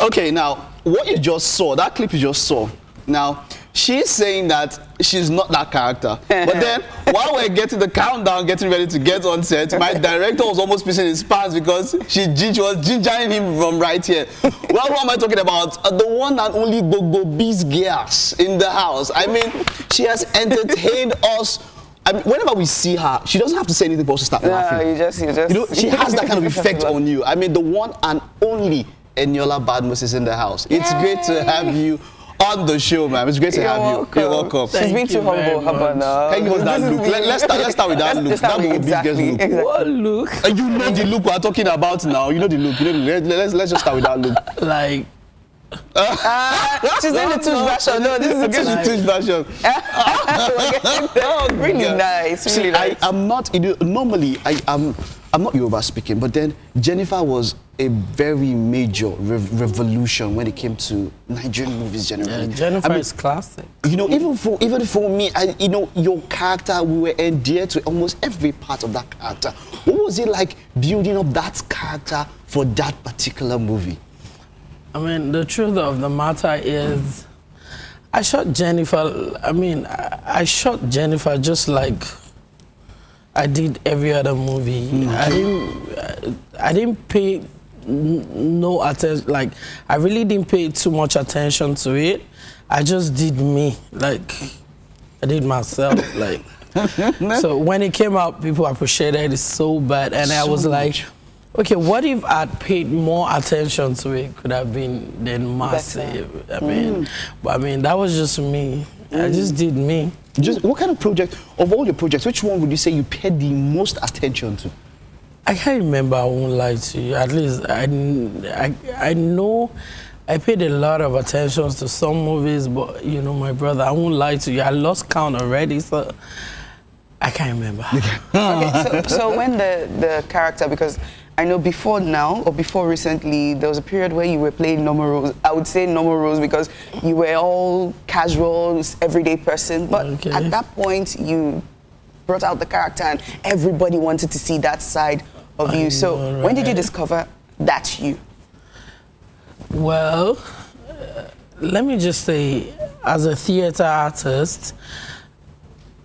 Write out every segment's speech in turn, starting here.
Okay, now, what you just saw, that clip you just saw, now, she's saying that she's not that character. but then, while we're getting the countdown, getting ready to get on set, my director was almost pissing his pants because she, she was gingering him from right here. well, who am I talking about? Uh, the one and only Gbogbo Bigz Girlz in the house. I mean, she has entertained us I mean, whenever we see her, she doesn't have to say anything for us to start No, laughing. you just, you just. You know, she has that kind of effect on you. I mean, the one and only Eniola Badmus is in the house. It's great to have you on the show, man. It's great to You're have welcome. you. You're welcome. She's Thank been too humble, how about now? Can you give us that look? Let, let's, start- let's start with that Let's- look. let's start That with will be biggest look. exactly. What look? Uh, You know the look we're talking about now. You know the look. You know the look. Let, let's, let's just start with that look. Like, Ah, she's in the tush version. No, this is a good the Twitch version. one. Really God. nice, See, really I nice. am not, you know, normally, I am, I'm not Yoruba speaking, but then Jenifa was a very major rev- revolution when it came to Nigerian movies yeah, generally. Jenifa I mean, is classic. you know, even for even for me, I, you know, your character, we were endeared to almost every part of that character. What was it like building up that character for that particular movie? I mean, the truth of the matter is, I shot Jenifa. I mean, I, I shot Jenifa just like I did every other movie. I didn't. I didn't pay no attention. Like, I really didn't pay too much attention to it. I just did me. Like, I did myself. like. so when it came out, people appreciated it so bad, and I was like, much. okay, what if I'd paid more attention to it? Could have been then massive. I mean, mm. but I mean that was just me. I just mm. did me. Just what kind of project of all your projects, which one would you say you paid the most attention to? I can't remember. I won't lie to you. At least I, I, I know I paid a lot of attention to some movies, but you know, my brother, I won't lie to you. I lost count already, so I can't remember. okay, so, so when the, the character, because I know before now or before recently, there was a period where you were playing normal roles. I would say normal roles because you were all casual, everyday person. But Okay. at that point, you brought out the character and everybody wanted to see that side of I you. So know, when did you discover that's you? Well, uh, let me just say, as a theater artist,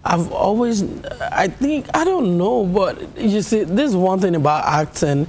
I've always, I think, I don't know, but you see, this one thing about acting.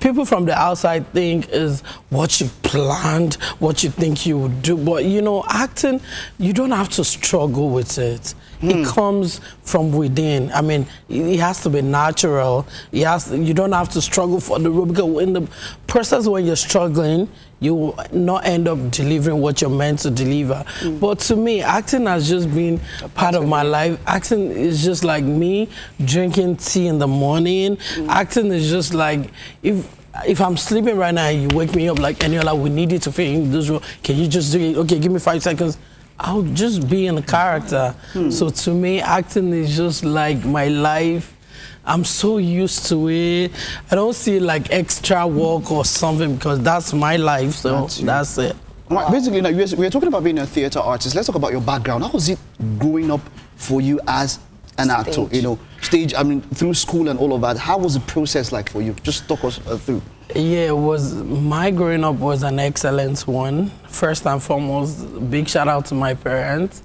People from the outside think is what you planned, what you think you would do. But you know, acting, you don't have to struggle with it. It hmm. comes from within. I mean, it has to be natural. It has, you don't have to struggle for the role because in the process when you're struggling, you will not end up delivering what you're meant to deliver. But to me, acting has just been part of my life. Acting is just like me drinking tea in the morning. Acting is just like if if I'm sleeping right now and you wake me up like Eniola, we need you to fit in this role. Can you just do it? Okay, give me five seconds. I'll just be in the character. So to me, acting is just like my life. I'm so used to it. I don't see like extra work or something because that's my life. So That's that's, you. it. All right, basically, now we're, we're talking about being a theater artist. Let's talk about your background. How was it growing up for you as an actor? You know, stage. I mean, through school and all of that. How was the process like for you? Just talk us uh, through. Yeah, it was my growing up was an excellent one. First and foremost, big shout out to my parents.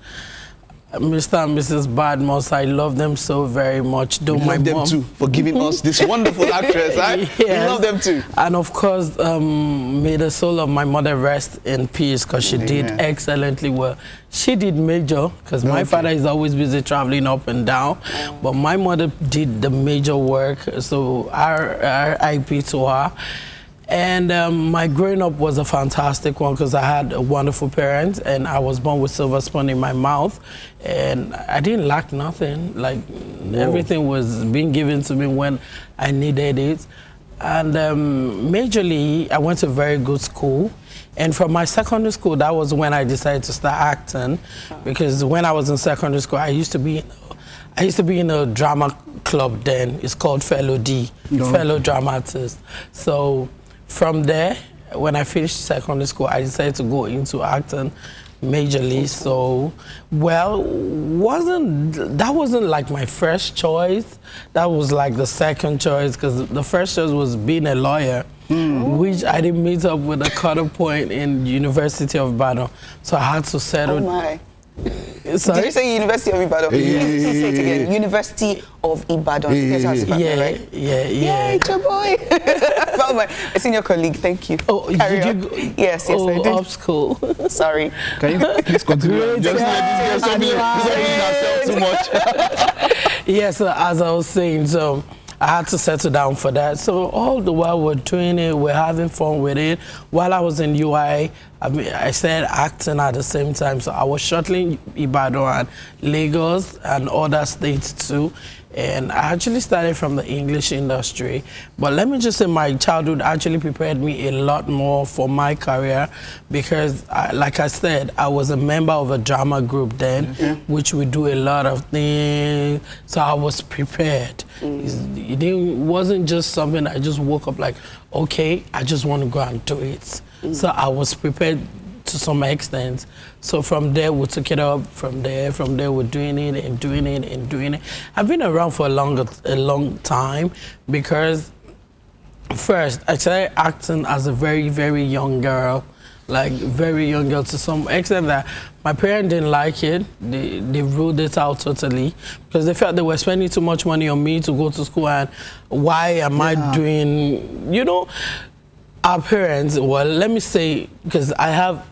Mr. and Mrs. Badmus, I love them so very much. Though We my love them mom, too for giving us this wonderful actress. Right? We love them too. And of course, um, may the soul of my mother rest in peace because she did excellently well. She did major because my Okay. father is always busy traveling up and down, but my mother did the major work. So our, our IP to her. And um, my growing up was a fantastic one because I had a wonderful parents and I was born with silver spoon in my mouth and I didn't lack nothing. Like everything was being given to me when I needed it. And um, majorly, I went to a very good school. And from my secondary school, that was when I decided to start acting. Because when I was in secondary school, I used to be in, I used to be in a drama club then. It's called Fellow D, No. Fellow Dramatist. So from there, when I finished secondary school, I decided to go into acting majorly. Oh, so, well, wasn't that wasn't like my first choice. That was like the second choice because the first choice was being a lawyer. Hmm. which I didn't meet up with a cutoff point in University of Ibadan. So I had to Oh settle. my. Sorry? Did you say University of Ibadan? Hey, Please, please say it again. hey. University of Ibadan. Hey, Yes, hey, that's hey. Ibadan, yeah, right? yeah, yeah, Yeah, it's your boy. Found my a senior colleague. Thank you. Oh, Carry did on. you? Go, Yes, yes, oh, I did. up school. Sorry. Can you please continue? Just let this girl job. stop being- herself too much. yes, as I was saying, so I had to settle down for that. So all the while we're doing it, we're having fun with it. While I was in UI, I mean, I started acting at the same time. So I was shuttling Ibadan and Lagos and other states too. And I actually started from the English industry. But let me just say my childhood actually prepared me a lot more for my career because, I, like I said, I was a member of a drama group then, mm-hmm. which we do a lot of things. So I was prepared. Mm. It's- It didn't, wasn't just something I just woke up like, okay, I just want to go and do it. Mm. So I was prepared to some extent. So from there, we took it up. From there, from there, we're doing it and doing it and doing it. I've been around for a longer, a long time because first I started acting as a very, very young girl, like very young girl to some extent that my parents didn't like it. They they ruled it out totally because they felt they were spending too much money on me to go to school and why am I doing, you know, our parents. Well, let me say because I have,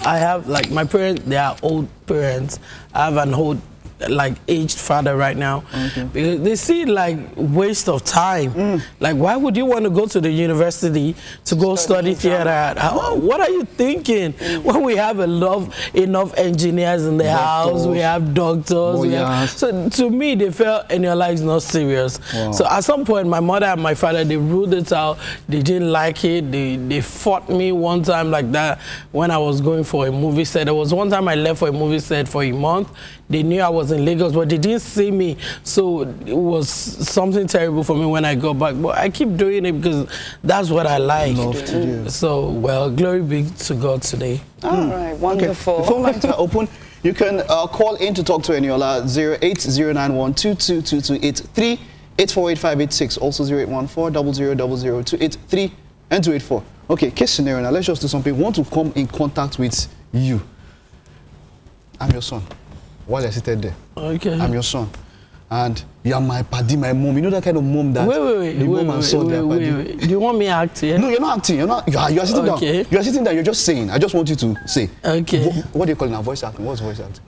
I have like my parents. They are old parents. I have an old like aged father right now. Because they see it like waste of time. Like why would you want to go to the university to go study, theater How- what are you thinking? When we have a love enough engineers in the house. We have doctors. We have, so to me they felt and your life is not serious. Wow. so at some point my mother and my father they ruled it out. They didn't like it. They they fought me one time like that when i was going for a movie set. There was one time i left for a movie set for a month. They knew i was in lagos but they didn't see me so it was something terrible for me when i got back but i keep doing it because that's what i like Love to do. so well glory be to god today All right, Okay. wonderful. The phone lines are open. You can uh, call in to talk to Eniola 08091222283 848586 also 0814 283 and 284. Okay, case scenario now. Let's just do something. Want to come in contact with you. I'm your son. While I seated there. okay I'm your son. And you are my paddy, my mom. You know that kind of mom that wait wait wait the wait, mom and wait, son they are wait, paddy. wait, wait. do you want me to act here No, you're not acting. You're not. You are, you are sitting Okay. down. You are sitting down. You're just saying. I just want you to say. Okay. Vo- what do you call it now? Voice acting. What's voice acting?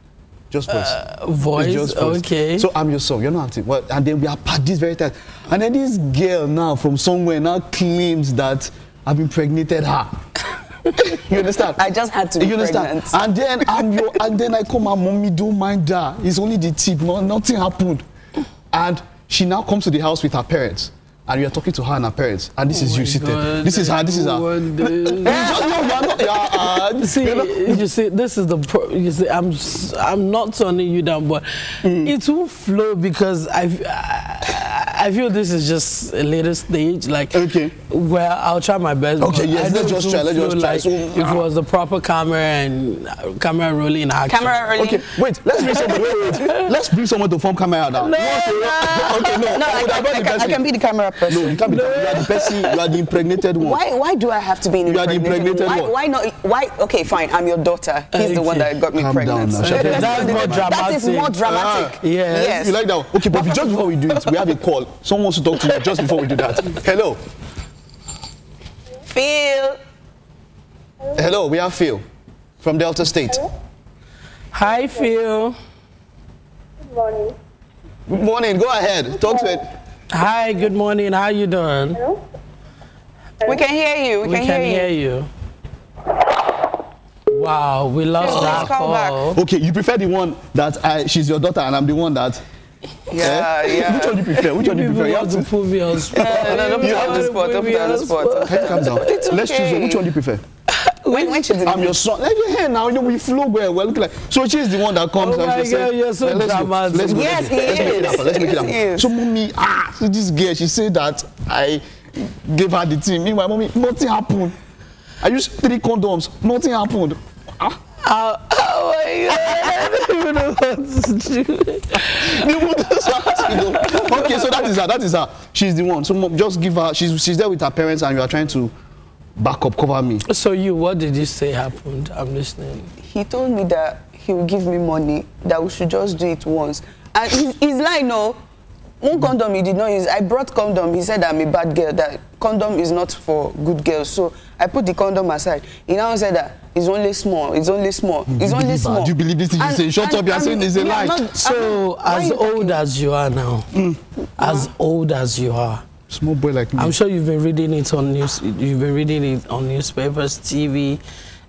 Just voice. Uh, voice, It's just voice. okay. So I'm your son. You're not acting. Well, and then we are this very tight. And then this girl now from somewhere now claims that I've impregnated her. you understand? I just had to You understand? pregnant. And then I'm your. And then I come, my mommy, don't mind that. It's only the tip. No, nothing happened. And she now comes to the house with her parents. And we are talking to her and her parents. And this is Oh you my seated. God, This is her. This is her. You just know you are not. You are, uh, See, you know- you see, this is the pro- you see. I'm s- I'm not turning you down, but Mm. it will flow because I, I I feel this is just a later stage. Like, Okay. Well, I'll try my best. Okay, yes, let's it just try, let's just try. Like, So- if it was the proper camera and uh, camera rolling action. Camera early. Okay, wait. Let's bring somebody. Wait, wait. Let's bring someone to form camera now. No, Okay, no. No, I, would I, have I, can, I can be the camera person. No, you can't be. You are the person. You are the impregnated one. Why, why do I have to be an You are the impregnated impregnated why, one. why not? Why? Okay, fine. I'm your daughter. He's the one that got me Calm pregnant. down now, That's more it. That is more dramatic. dramatic. Yes. Yes. You like that? Okay, but just before we do it, we have a call. Someone wants to talk to you just before we do that. Hello. Phil. Hello, we have Phil from Delta State. Hi, Phil. Good morning. Good morning. Go ahead. Talk to it. Hi. Good morning. How you doing? Hello? We can hear you. We, We can, can hear, hear you. you. Wow, we lost Phil, that please call back. call. Okay, you prefer the one that I, she's your daughter and I'm the one that. Yeah, Eh? yeah. Which one do you prefer? Which one do you prefer? You have to put me on spot. No, no, don't put on have the to spot. Don't put on the spot. You calm down? It's Let's choose okay. one. Which one do you prefer? When, when she's I'm your son. Let your hair now. You know we flow well. Well, look like. So she's the one that comes. Oh and my she said, God, you're so "Let's go, dramatic." Let's go. Yes, let's go. he Let's make it is. happen. Let's make it Yes, happen. is. So mommy, ah, so this girl, she said that I gave her the thing. Meanwhile, mommy, nothing happened. I used three condoms. Nothing happened. Ah. Oh, don't even know what to do. okay, so that is her. That is her. She's the one. So mom, just give her. She's she's there with her parents, and you are trying to back up, cover me. So you, what did you say happened? I'm listening. He told me that he will give me money, that we should just do it once. And he's, he's like, no, one condom he did not use. I brought condom. He said I'm a bad girl, that condom is not for good girls. So I put the condom aside. He now said that it's only small, it's only small, it's only believe small. Do you believe this thing you And- say? Shut and- up, you are and saying it's a lie. not- So, I'm- as old talking? as you are now, mm. as old as you are, Small boy like me. I'm sure you've been reading it on news. You've been reading it on newspapers, TV,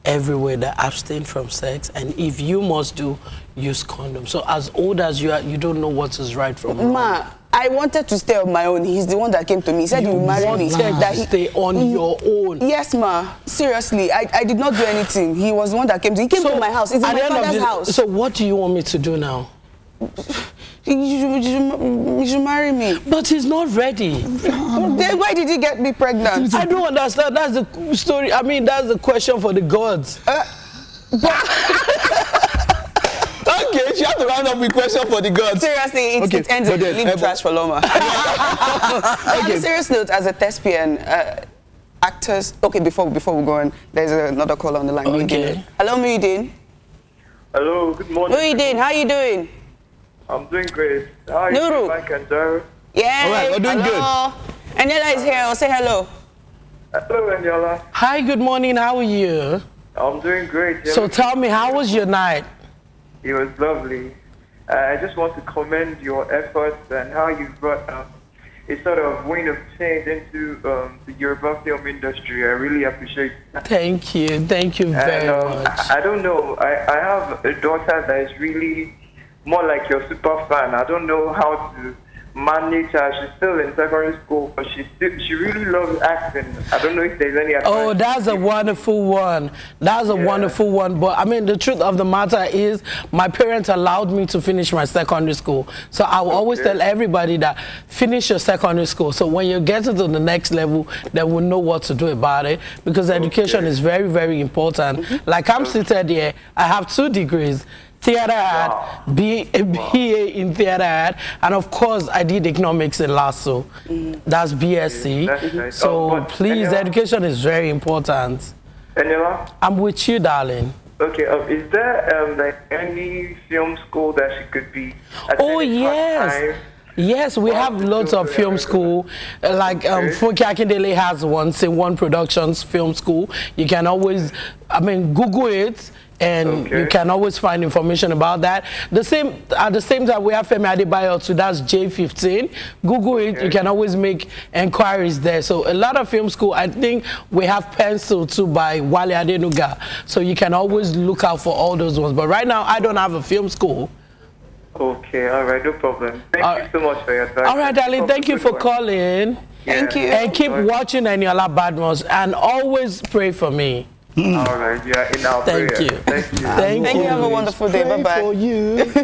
everywhere. That abstain from sex, and if you must do, use condom. So, as old as you are, you don't know what is right from wrong. Ma, I wanted to stay on my own. He's the one that came to me. He said he will marry me. That he- stay on mm. your own. Yes, ma. Seriously, I, I did not do anything. He was the one that came to. He came to my house. It's in my the end of father's the- house. So, what do you want me to do now? you, should, you, you marry me. But he's not ready. Then why did he get me pregnant? I don't understand. That's the story. I mean, that's the question for the gods. Uh, okay, she had to round up with question for the gods. Seriously, it, Okay, it ends but in then, leave eh, trash for Loma. On a serious note, as a thespian, uh, actors. Okay, before before we go on, there's another caller on the line. Okay. Hello, Muhyiddin. Hello, good morning. Muhyiddin, how you doing? I'm doing great. How are you Nuru. doing, Mike and Dara? Yeah. All right, we're doing hello. Anela is here. I'll say hello. Hello, Aniola. Hi, good morning. How are you? I'm doing great. Yeah, So, tell me, how was your night? It was lovely. Uh, I just want to commend your efforts and how you brought um, a sort of wind of change into um, the Yoruba film industry. I really appreciate that. Thank you. Thank you very And um, much. I I don't know. I, I have a daughter that is really more like your super fan. I don't know how to manage her. She's still in secondary school, but she still, she really loves acting. I don't know if there's any. Oh, that's a wonderful one. That's a Yeah. wonderful one. But I mean, the truth of the matter is, my parents allowed me to finish my secondary school. So I will always tell everybody that finish your secondary school. So when you get to the next level, then we'll know what to do about it. Because education is very, very important. Mm-hmm. Like I'm seated here, I have two degrees. Theater art, B, a BA in theater art, and of course I did economics in LASU. That's BSc. That's nice. So Oh, please, anyhow- education is very important. Anila? I'm with you, darling. Okay, um, is there um, like any film school that she could be? Oh yes. Yes, we Wow, have lots of film school. Like um. Funke Akindele has one, Scene One productions film school. You can always, I mean, Google it, and you can always find information about that. The same at the same time, we have Femi Adebayo too. That's J15. Google it. You can always make inquiries there. So a lot of film school. I think we have Pencil too by Wale Adenuga. So you can always look out for all those ones. But right now, I don't have a film school. Okay, all right, no problem. Thank All you right. so much for your time. All right, darling. Have Thank you for one. calling. Thank you. And keep All right. watching Eniola Badmus and always pray for me. All right, you are in our Thank prayer. you. Thank you. Thank, Thank you. Have a wonderful day. Pray Bye for bye. you.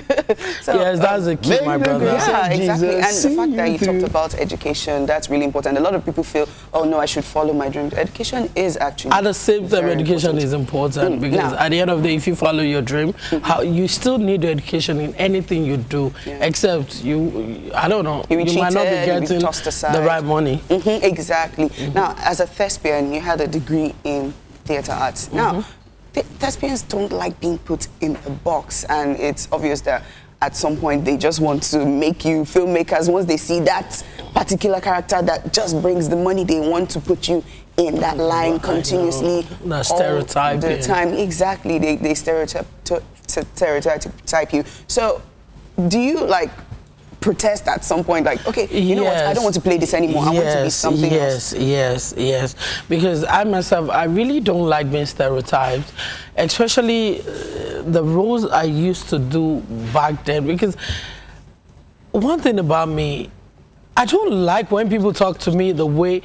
yes, that's the key, um, my brother. Yeah, exactly. Jesus And see the fact that you you talked about education, that's really important. A lot of people feel, oh no, I should follow my dreams. Education is actually. At the same time, education important. is important mm, because now- at the end of the day, if you follow your dream, mm-hmm. how you still need education in anything you do, Yeah. except you, I don't know, You be might not be cheated, you be getting the right money. Mhm, exactly. Mm-hmm. Now, as a thespian, you had a degree in theater arts. Now, th- thespians don't like being put in a box, and it's obvious that at some point they just want to make you filmmakers. Once they see that particular character that just brings the money, they want to put you in that line continuously. That all the time. Exactly. They, they stereotype, to, stereotype you. So, do you like protest at some point like okay you know what i don't want to play this anymore i want to be something else. yes, else Yes, yes, Because I myself, I really don't like being stereotyped, especially uh, the roles I used to do back then. Because one thing about me, I don't like when people talk to me the way,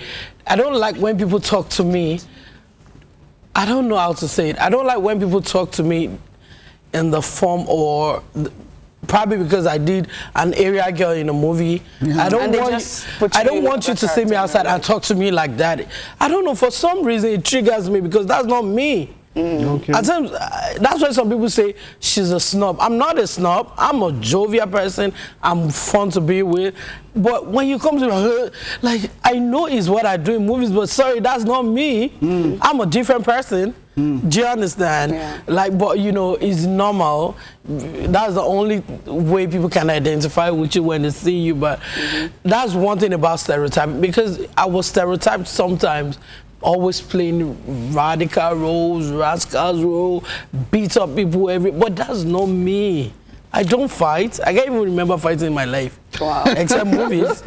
I don't like when people talk to me. I don't know how to say it. I don't like when people talk to me in the form or probably because I did an area girl in a movie. I don't And want put I you don't want you to see me outside and talk to me like that. I don't know for some reason it triggers me because that's not me. Mm. Okay. At times, uh, that's why some people say she's a snob. I'm not a snob. I'm a jovial person. I'm fun to be with. But when you come to her, like, I know it's what I do in movies, but sorry, that's not me. Mm. I'm a different person. Mm. Do you understand? Yeah. Like, but you know, it's normal. That's the only way people can identify with you when they see you. But mm-hmm. that's one thing about stereotyping because I was stereotyped sometimes. Always playing radical roles, rascals role, beat up people every. But that's not me. I don't fight. I can't even remember fighting in my life. Wow. Except movies.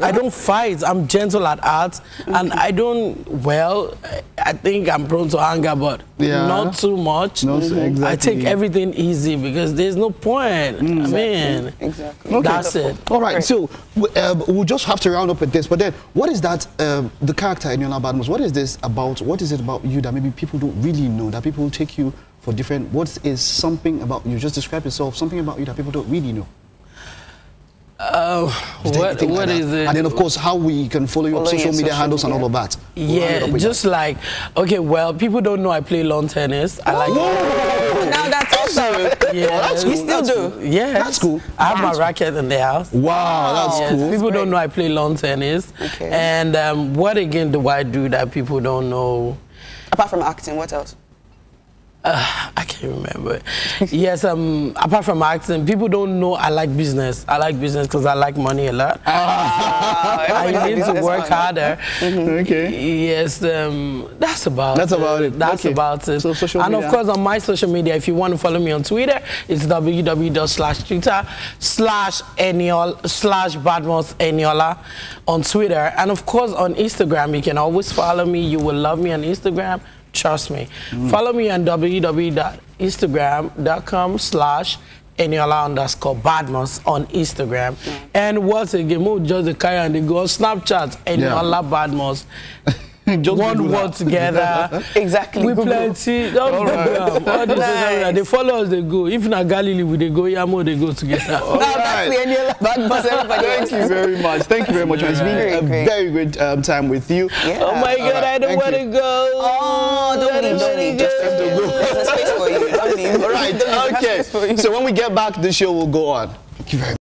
I don't fight. I'm gentle at art, and I don't. Well, I think I'm prone to anger, but Yeah. not too much. Not so- I exactly. take everything easy because there's no point. I mean, Exactly. that's it. All right, Great. so uh, we'll just have to round up with this. But then, what is that, um, the character Eniola Badmus, what is this about? What is it about you that maybe people don't really know, that people take you for different, what is something about you? Just describe yourself, something about you that people don't really know. Uh, what, Anything like what it? And then, of course, how we can follow you on social media social handles and all of that. We'll yeah, just that. like okay. Well, people don't know I play lawn tennis. I like. Now that's awesome. Yeah, that's You still that's do? cool. Yes, That's cool. I have my racket in the house. Wow, that's Yes, cool. people don't know I play lawn tennis. Okay. And um, what again do I do that people don't know? Apart from acting, what else? Uh, I can't remember. yes, um, apart from acting, people don't know I like business. I like business because I like money a lot. Ah, I need to business work man. harder. Okay. Yes, um, that's about That's about it. That's Okay. about it. So social and of course, on my social media, if you want to follow me on Twitter, it's www.twitter slash Eniol slash Badmus Eniola on Twitter. And of course, on Instagram, you can always follow me. You will love me on Instagram. Trust me. Mm. Follow me on www.instagram.com slash Eniola underscore Badmus on Instagram. And once again, we'll just the carry and they go on Snapchat, Eniola Badmus. Just One Google word together. Exactly. We Google. plenty. Don't All right. All these social Nice. They follow us, they go. If not Galilee, we they go Yamo, they go together. Now All that's right. the Eniola bad boss everybody Thank else. you very much. Thank you very much. It's been Very a great. very good um, time with you. Yeah. Oh my God, right, I don't want to go. Oh, don't leave, don't leave. Just have to go. There's a space for you. Don't leave. All right, okay. space for you. So when we get back, the show will go on. Thank you very much.